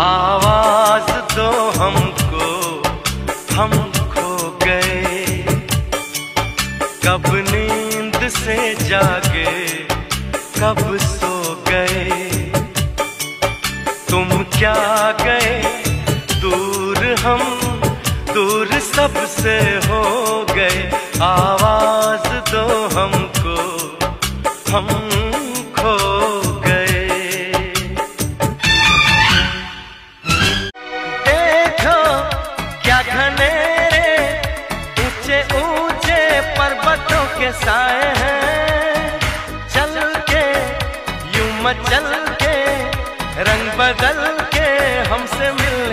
आवाज़ दो हमको हम खो गए। कब नींद से जागे, कब सो गए। तुम क्या गए? दूर हम, दूर सबसे हो गए। आवाज़ दो हमको, हम घनेरे ऊँचे ऊँचे पर्वतों के साए हैं। चल के, यूँ मचल के, रंग बदल के हमसे आए